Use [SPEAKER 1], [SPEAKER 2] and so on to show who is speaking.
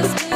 [SPEAKER 1] was